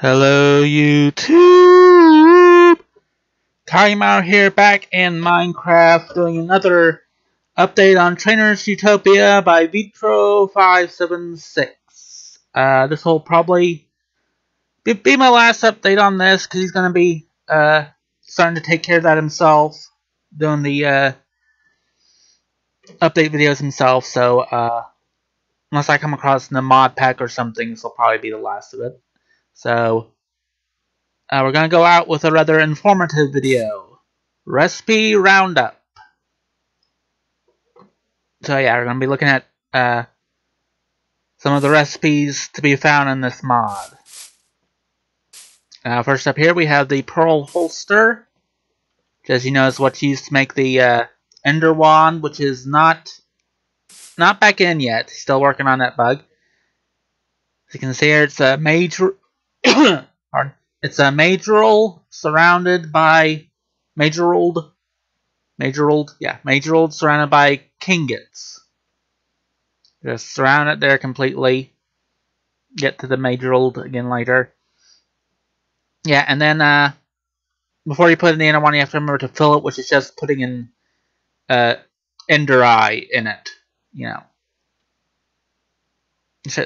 Hello YouTube! Kagemaru here back in Minecraft doing another update on Trainers Utopia by Vitro576. Uh, this will probably be, be, my last update on this because he's going to be uh, starting to take care of that himself, doing the uh, update videos himself, so uh, unless I come across the mod pack or something, this will probably be the last of it. So, uh, we're going to go out with a rather informative video. Recipe Roundup. So yeah, we're going to be looking at uh, some of the recipes to be found in this mod. Uh, first up here we have the Pearl Holster, which as you know is what's used to make the uh, Ender Wand, which is not not back in yet. Still working on that bug. As you can see here, it's a major Pardon. It's a majoral surrounded by majoral, majoral, yeah, majoral surrounded by kingets. Just surround it there completely. Get to the majoral again later. Yeah, and then uh, before you put in the inner one, you have to remember to fill it, which is just putting in uh, ender eye in it. You know,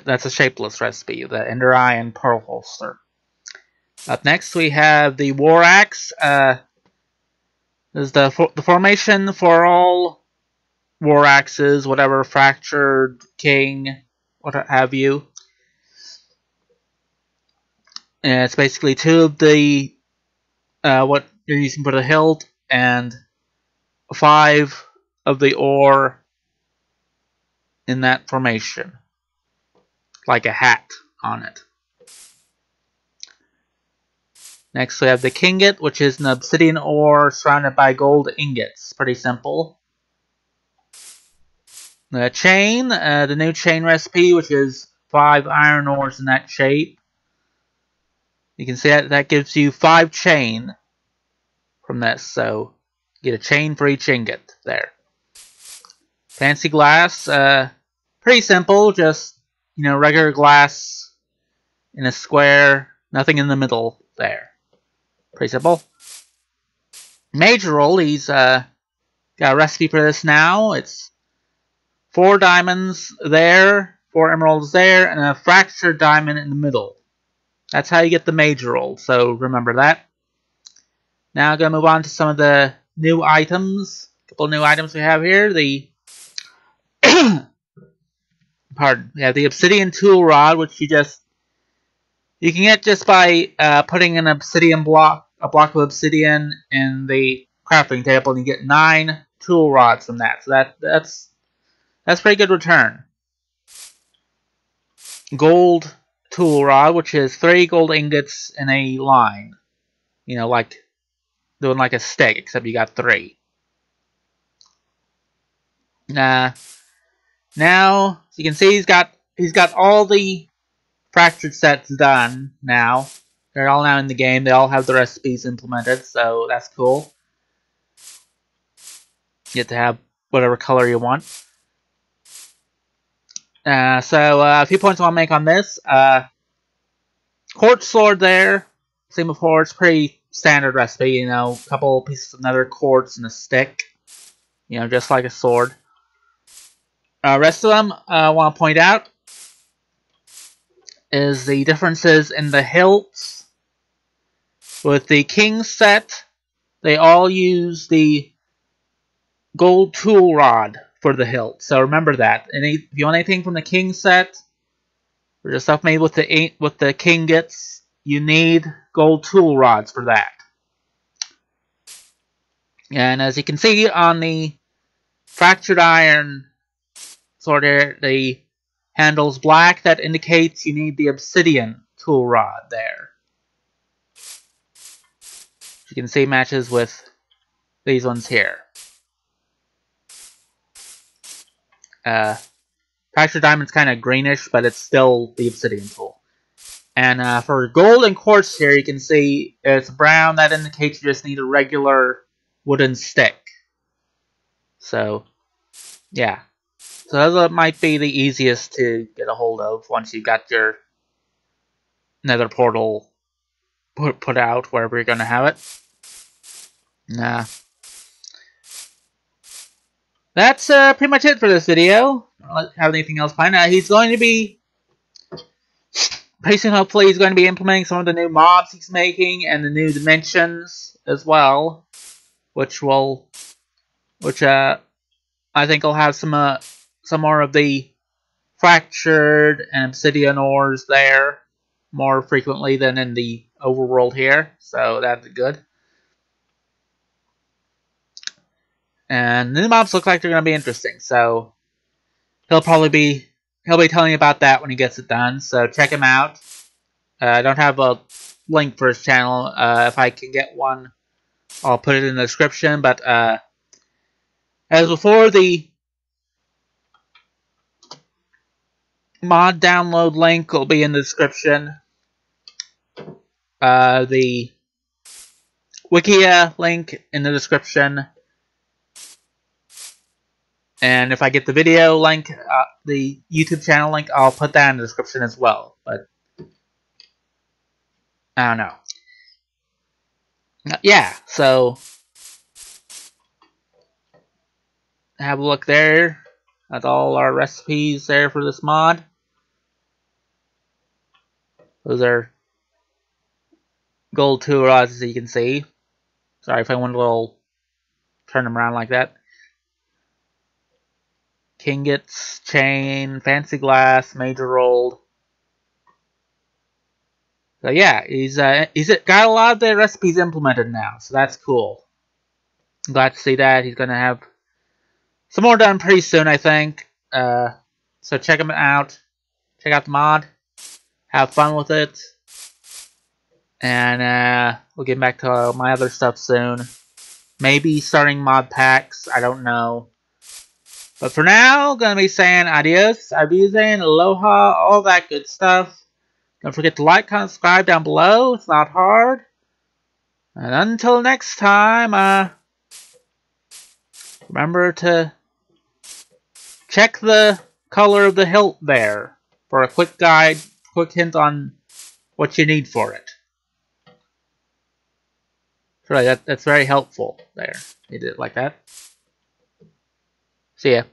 that's a shapeless recipe, the Ender Eye and Pearl Holster. Up next we have the War Axe. Uh, this is the, for the formation for all War Axes, whatever, Fractured, King, what have you. And it's basically two of the, uh, what you're using for the hilt, and five of the ore in that formation like a hat on it. Next we have the Kingit, which is an obsidian ore surrounded by gold ingots. Pretty simple. The chain, uh, the new chain recipe, which is five iron ores in that shape. You can see that that gives you five chain from this, so get a chain for each ingot there. Fancy glass, uh, pretty simple, just you know, regular glass in a square, nothing in the middle there. Pretty simple. Majoral, he's uh, got a recipe for this now. It's four diamonds there, four emeralds there, and a fractured diamond in the middle. That's how you get the majoral, so remember that. Now I'm going to move on to some of the new items. A couple new items we have here. The pardon, yeah, the obsidian tool rod, which you just you can get just by uh, putting an obsidian block, a block of obsidian in the crafting table, and you get nine tool rods from that. So that that's that's pretty good return. Gold tool rod, which is three gold ingots in a line. You know, like doing like a stick, except you got three. Nah. Now, as you can see he's got he's got all the fractured sets done now. They're all now in the game. They all have the recipes implemented, so that's cool. You get to have whatever color you want. Uh, so, uh, a few points I want to make on this. Uh, quartz sword there. Same before, it's pretty standard recipe, you know, a couple pieces of nether quartz and a stick. You know, just like a sword. Uh, rest of them, uh, I want to point out is the differences in the hilts. With the king set, they all use the gold tool rod for the hilt. So remember that. Any, if you want anything from the king set, or just stuff made with the with the king gets, you need gold tool rods for that. And as you can see on the fractured iron sort of the handle's black. That indicates you need the obsidian tool rod there. You can see matches with these ones here. Uh, Fractured Diamond's kind of greenish, but it's still the obsidian tool. And uh, for gold and quartz here, you can see it's brown. That indicates you just need a regular wooden stick. So, yeah. So that might be the easiest to get a hold of once you got your nether portal put put out wherever you're gonna have it. Nah. That's uh, pretty much it for this video. I don't have anything else planned. Uh, he's going to be soon. Hopefully, he's going to be implementing some of the new mobs he's making and the new dimensions as well, which will, which uh, I think will have some uh, some more of the fractured and obsidian ores there more frequently than in the overworld here, so that's good. And the new mobs look like they're going to be interesting, so he'll probably be he'll be telling you about that when he gets it done. So check him out. Uh, I don't have a link for his channel. Uh, if I can get one, I'll put it in the description. But uh, as before, the mod download link will be in the description. Uh, the Wikia link in the description. And if I get the video link, uh, the YouTube channel link, I'll put that in the description as well. But I don't know. Uh, yeah, so have a look there. That's all our recipes there for this mod. Those are gold tool rods as you can see. Sorry if I went a little turn them around like that. Kingets, chain, fancy glass, majoral. So yeah, he's uh, he's got a lot of the recipes implemented now, so that's cool. I'm glad to see that. He's gonna have some more done pretty soon, I think. Uh, so check him out. Check out the mod. Have fun with it. And uh, we'll get back to my other stuff soon. Maybe starting mod packs. I don't know. But for now, gonna be saying adios, abusing, aloha, all that good stuff. Don't forget to like, comment, subscribe down below. It's not hard. And until next time, uh, remember to check the color of the hilt there for a quick guide, quick hint on what you need for it. Right, that, that's very helpful there. You did it like that. See ya.